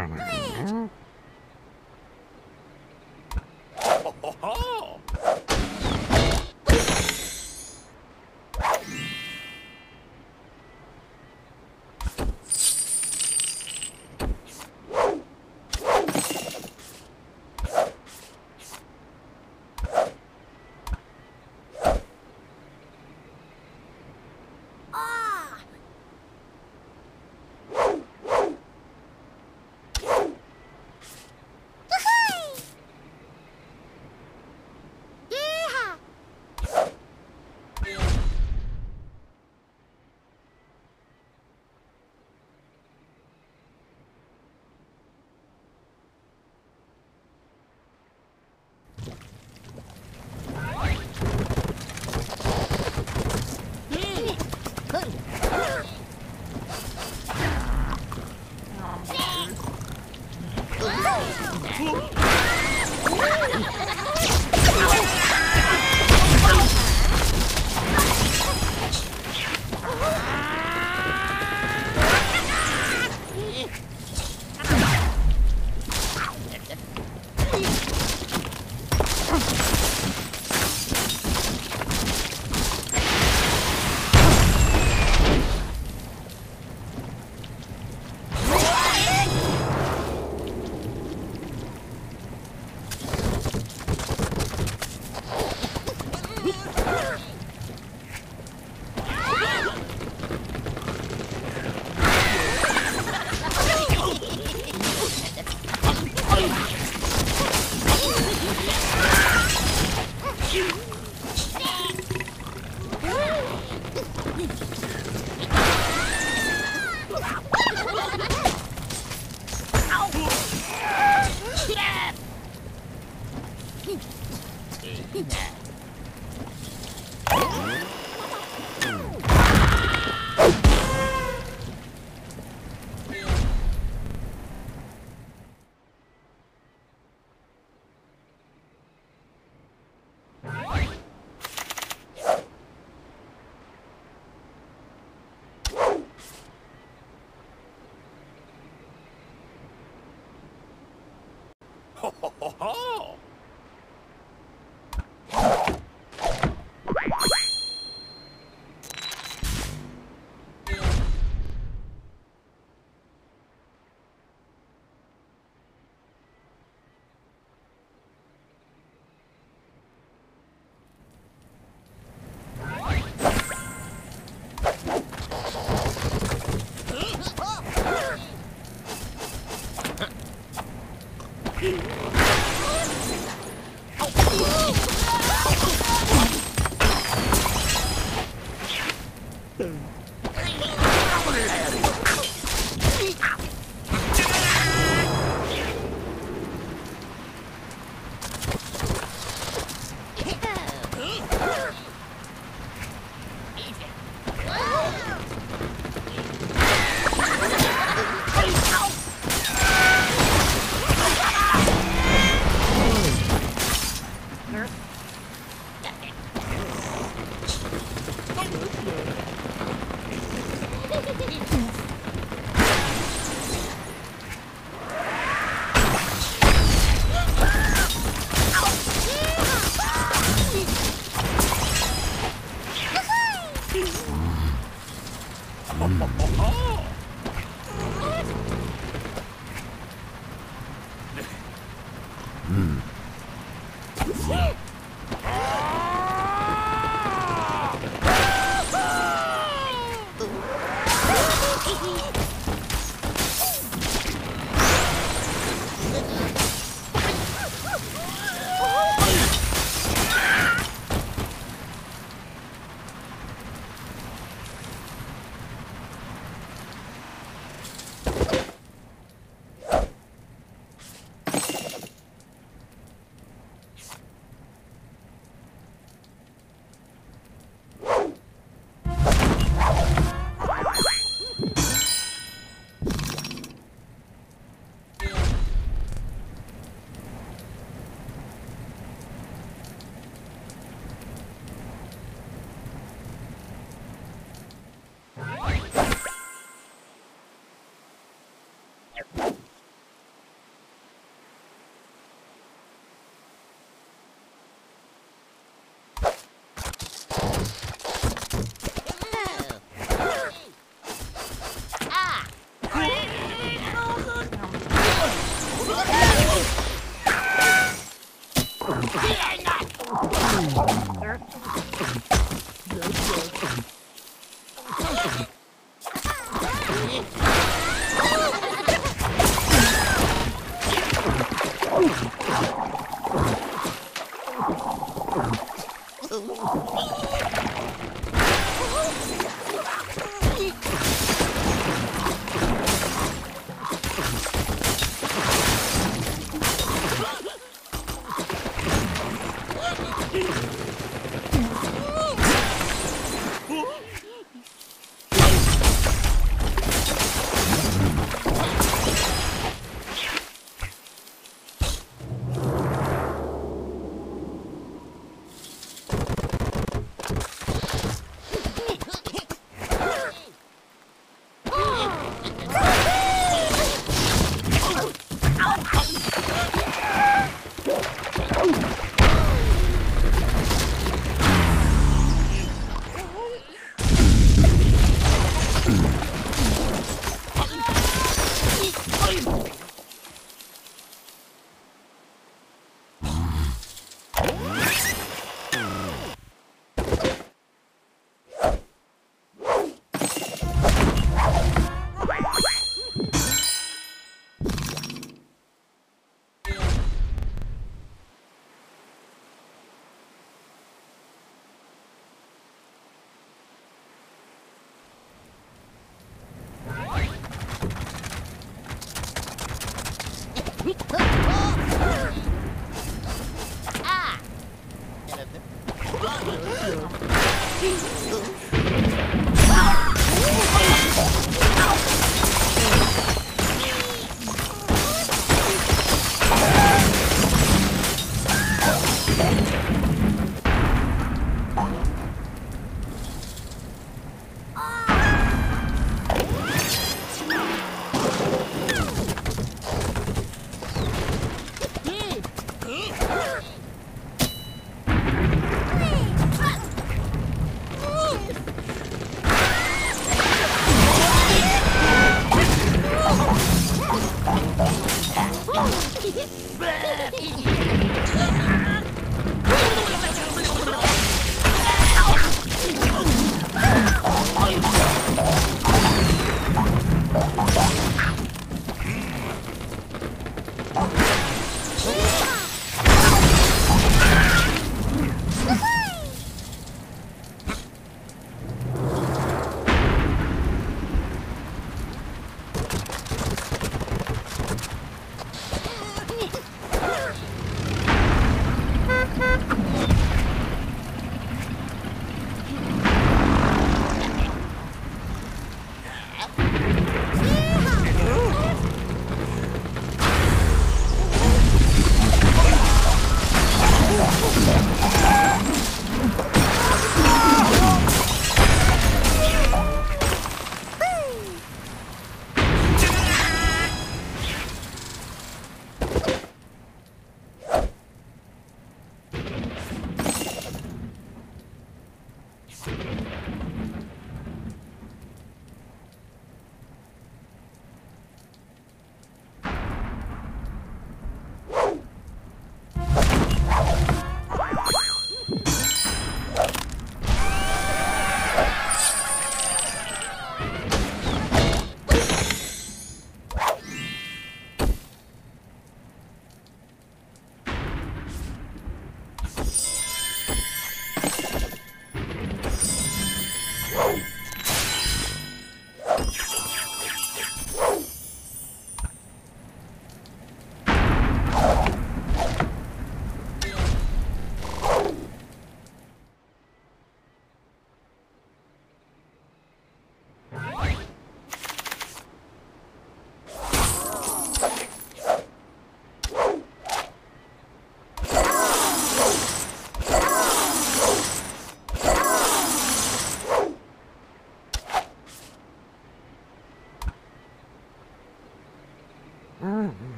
Oh Great! Oh! Oh, oh, oh, oh. Ha ha ha! Oh, my God.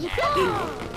Yeehaw!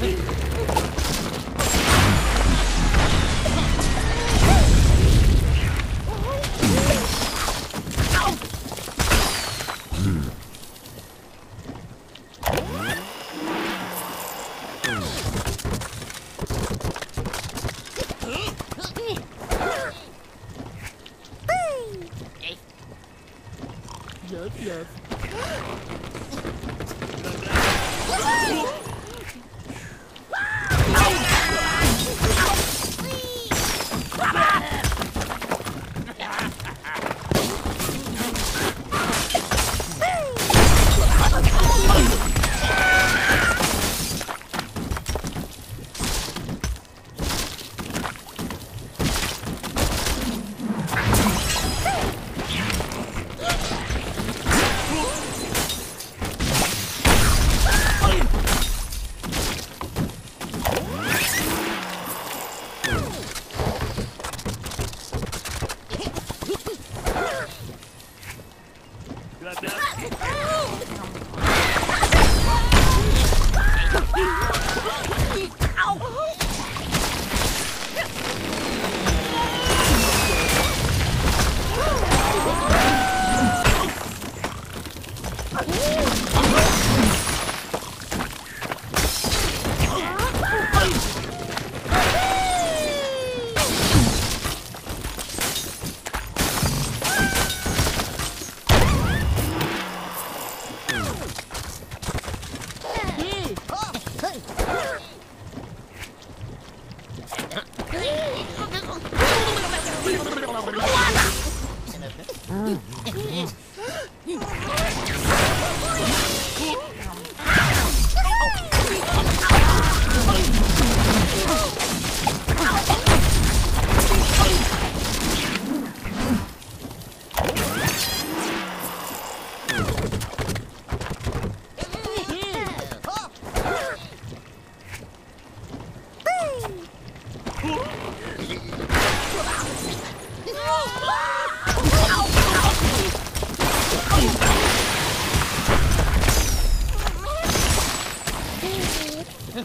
Yes,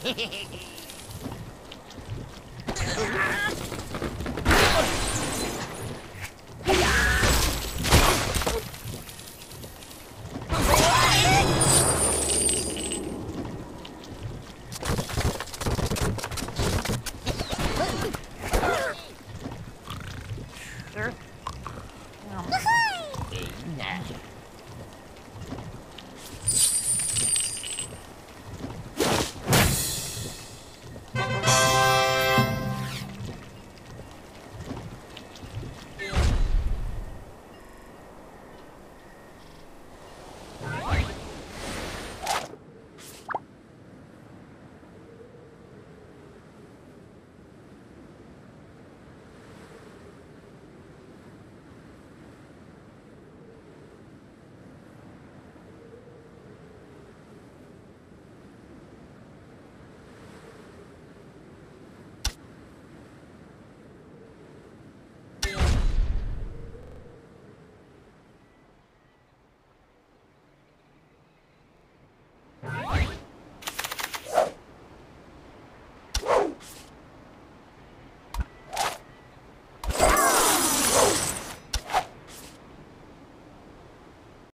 Hehehehe